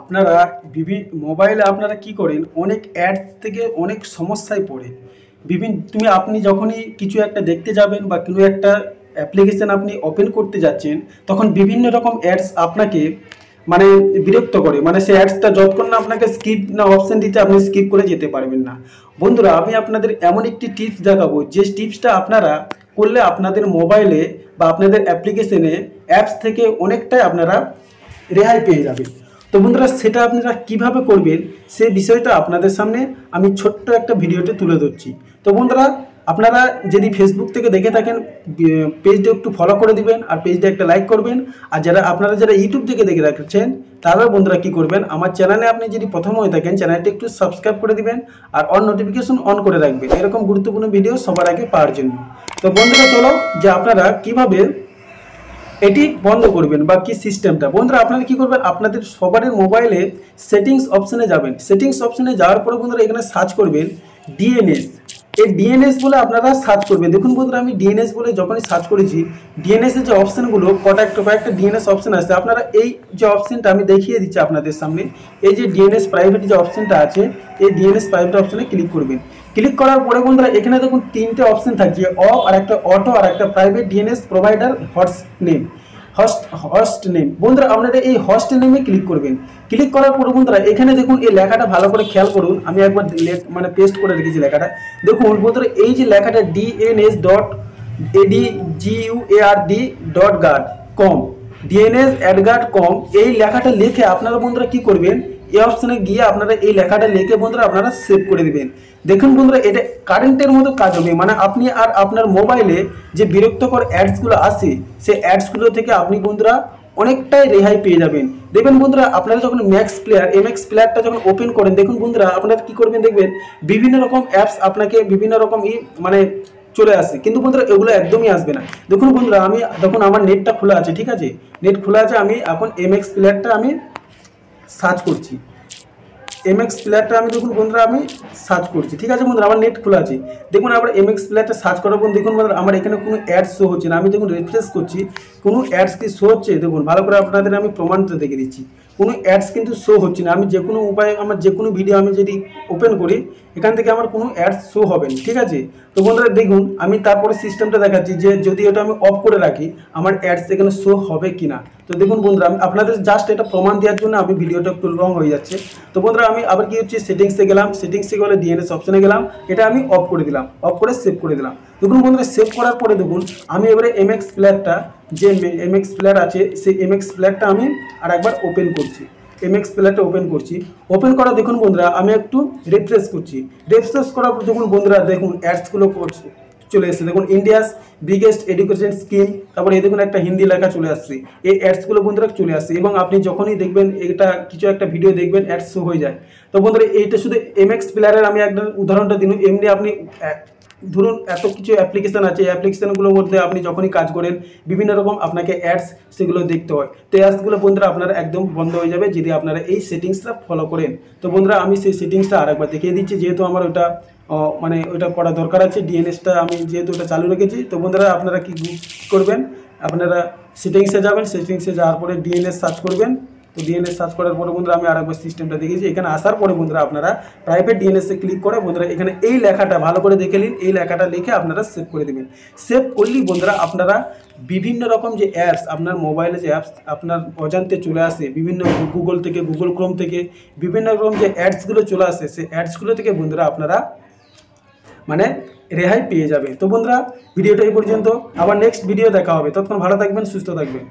আপনারা বিভিন্ন মোবাইলে আপনারা কি করেন, অনেক অ্যাডস থেকে অনেক সমস্যায় পড়ে বিভিন্ন তুমি আপনি যখনই কিছু একটা দেখতে যাবেন বা কোনো একটা অ্যাপ্লিকেশন আপনি ওপেন করতে যাচ্ছেন, তখন বিভিন্ন রকম অ্যাডস আপনাকে মানে বিরক্ত করে। মানে সেই অ্যাডসটা যতক্ষণ না আপনাকে স্কিপ না অপশান দিতে, আপনি স্কিপ করে যেতে পারবেন না। বন্ধুরা, আমি আপনাদের এমন একটি টিপস দেখাবো, যে টিপসটা আপনারা করলে আপনাদের মোবাইলে বা আপনাদের অ্যাপ্লিকেশনে অ্যাপস থেকে অনেকটাই আপনারা রেহাই পেয়ে যাবেন। তো বন্ধুরা, সেটা আপনারা কীভাবে করবেন, সে বিষয়টা আপনাদের সামনে আমি ছোট্ট একটা ভিডিওতে তুলে ধরছি। তো বন্ধুরা, আপনারা যদি ফেসবুক থেকে দেখে থাকেন পেজটা একটু ফলো করে দিবেন আর পেজটা একটা লাইক করবেন। আর যারা, আপনারা যারা ইউটিউব থেকে দেখে রাখছেন তারা বন্ধুরা কি করবেন, আমার চ্যানেলে আপনি যদি প্রথম হয়ে থাকেন চ্যানেলটা একটু সাবস্ক্রাইব করে দিবেন আর অন নোটিফিকেশন অন করে রাখবেন। এরকম গুরুত্বপূর্ণ ভিডিও সবার আগে পাওয়ার জন্য। তো বন্ধুরা, চলো যে আপনারা কীভাবে এটি বন্ধ করবেন, বা কি সিস্টেমটা বন্ধুরা, আপনারা কি করবেন? আপনাদের সবারই মোবাইলে সেটিংস অপশনে যাবেন। সেটিংস অপশনে যাওয়ার পরে বন্ধুরা, এখানে সার্চ করবেন ডিএনএস এই ডিএনএস বলে আপনারা সার্চ করবেন। দেখুন বন্ধুরা, আমি ডিএনএস বলে যখনই সার্চ করেছি ডিএনএস এর যে অপশনগুলো কটা একটা কয়েকটা ডিএনএস অপশন আছে, আপনারা এই যে অপশনটা আমি দেখিয়ে দিচ্ছি আপনাদের সামনে, এই যে ডিএনএস প্রাইভেট যে অপশনটা আছে, এই ডিএনএস প্রাইভেট অপশনে ক্লিক করবেন। ক্লিক করার পরে বন্ধুরা, এখানে দেখুন তিনটে অপশন থাকছে, অ আর একটা অটো আর একটা প্রাইভেট ডিএনএস প্রোভাইডার হটস নেম হস্ট হস্ট নেম বন্ধুরা, আপনারা এই হস্ট নেমে ক্লিক করবেন। ক্লিক করার পর বন্ধুরা, এখানে দেখুন এই লেখাটা ভালো করে খেয়াল করুন। আমি একবার মানে পেস্ট করে রেখেছি লেখাটা। দেখুন বন্ধুরা, এই যে লেখাটা DNS dot A D G U A R D dot guard com DNS AdGuard com এই লেখাটা লিখে আপনারা বন্ধুরা কি করবেন? এই অপশনে গিয়ে আপনারা এই লেখাটা লিখে বন্ধুরা আপনারা সেভ করে দেবেন। দেখুন বন্ধুরা, এটা কারেন্টের মতো কাজ হবে। মানে আপনি আর আপনার মোবাইলে যে বিরক্তকর অ্যাডসগুলো আসে সেই অ্যাডসগুলো থেকে আপনি বন্ধুরা অনেকটাই রেহাই পেয়ে যাবেন। দেখবেন বন্ধুরা, আপনারা যখন ম্যাক্স প্লেয়ার এমএক্স প্লেয়ারটা যখন ওপেন করেন, দেখুন বন্ধুরা, আপনারা কি করবেন দেখবেন, বিভিন্ন রকম অ্যাপস আপনাকে বিভিন্ন রকম ই মানে চলে আসে। কিন্তু বন্ধুরা, এগুলো একদমই আসবে না। দেখুন বন্ধুরা, আমি, যখন আমার নেটটা খোলা আছে, ঠিক আছে? নেট খোলা আছে, আমি এখন এমএক্স প্লেয়ারটা আমি সার্চ করছি। এমএক্স প্লেয়ারটা আমি দেখুন বন্ধুরা, আমি সার্চ করছি। ঠিক আছে বন্ধুরা, আমার নেট খোলা আছে। দেখুন আবার এমএক্স প্লেয়ারটা সার্চ করার পর দেখুন বন্ধুরা, আমার এখানে কোনো অ্যাডস শো হচ্ছে না। আমি দেখুন রিফ্রেশ করছি, কোনো অ্যাডস কি শো হচ্ছে? দেখুন, ভালো করে আপনাদের আমি প্রমাণটা দেখে দিচ্ছি। কোনো অ্যাডস কিন্তু শো হচ্ছে না। আমি যে কোনো উপায়ে, আমার যে কোনো ভিডিও আমি যদি ওপেন করি এখান থেকে আমার কোনো অ্যাডস শো হবে না, ঠিক আছে? তো বন্ধুরা দেখুন, আমি তারপরে সিস্টেমটা দেখাচ্ছি যে যদি এটা আমি অফ করে রাখি, আমার অ্যাডস এখানে শো হবে কি না তো দেখুন বন্ধুরা, আমি আপনাদের জাস্ট এটা প্রমাণ দেওয়ার জন্য আমি ভিডিওটা একটু লং হয়ে যাচ্ছে। তো বন্ধুরা, আমি আবার কি হচ্ছে সেটিংসে গেলাম সেটিংসে গেলে ডিএনএস অপশনে গেলাম, এটা আমি অফ করে দিলাম অফ করে সেভ করে দিলাম। দেখুন বন্ধুরা সেভ করার পরে দেখুন, আমি এবারে এমএক্স প্লেয়ারটা যে এমএক্স প্লেয়ার আছে, সেই এমএক্স প্লেয়ারটা আমি আর একবার ওপেন করছি। এমএক্স প্লেয়ারটা ওপেন করছি। ওপেন করা দেখুন বন্ধুরা, আমি একটু রিফ্রেশ করছি। রিফ্রেশ করার পর দেখুন বন্ধুরা, দেখুন অ্যাডসগুলো করছে, চলে এসেছে। দেখুন ইন্ডিয়াস বিগেস্ট এডুকেশন স্কিম তারপরে এই দেখুন একটা হিন্দি লেখা চলে আসছে। এই অ্যাডসগুলো বন্ধুরা চলে আসছে এবং আপনি যখনই দেখবেন এটা কিছু একটা ভিডিও দেখবেন অ্যাডস হয়ে যায়। তো বন্ধুরা, এইটা শুধু এমএক্স প্লেয়ারের আমি একটা উদাহরণটা দিন, এমনি আপনি ধরুন, এত কিছু অ্যাপ্লিকেশান আছে অ্যাপ্লিকেশানগুলোর মধ্যে আপনি যখনই কাজ করেন, বিভিন্ন রকম আপনাকে অ্যাডস সেগুলো দেখতে হয়। তো অ্যাডসগুলো বন্ধুরা আপনারা একদম বন্ধ হয়ে যাবে যদি আপনারা এই সেটিংসটা ফলো করেন। তো বন্ধুরা, আমি সেই সেটিংসটা আরেকবার দেখিয়ে দিচ্ছি, যেহেতু আমার ওটা মানে ওটা করা দরকার আছে ডিএনএসটা আমি যেহেতু ওটা চালু রেখেছি। তো বন্ধুরা, আপনারা কি করবেন? আপনারা সেটিংসে যাবেন, সেটিংসে যাওয়ার পরে ডিএনএস সার্চ করবেন। তো ডিএনএস সার্চ করার পরে বন্ধুরা আমি আরেকবার সিস্টেমটা দেখেছি এখানে আসার পরে বন্ধুরা আপনারা প্রাইভেট ডিএনএসে ক্লিক করে বন্ধুরা এখানে এই লেখাটা ভালো করে দেখে নিন, এই লেখাটা লিখে আপনারা সেভ করে দেবেন। সেভ করলেই বন্ধুরা আপনারা বিভিন্ন রকম যে অ্যাপস আপনার মোবাইলে যে অ্যাপস আপনার অজান্তে চলে আসে, বিভিন্ন গুগল থেকে গুগল ক্রোম থেকে, বিভিন্ন রকম যে অ্যাডসগুলো চলে আসে, সেই অ্যাডসগুলো থেকে বন্ধুরা আপনারা মানে রেহাই পেয়ে যাবে তো বন্ধুরা, ভিডিওটা এই পর্যন্ত। আবার নেক্সট ভিডিও দেখা হবে। ততক্ষণ ভালো থাকবেন, সুস্থ থাকবেন।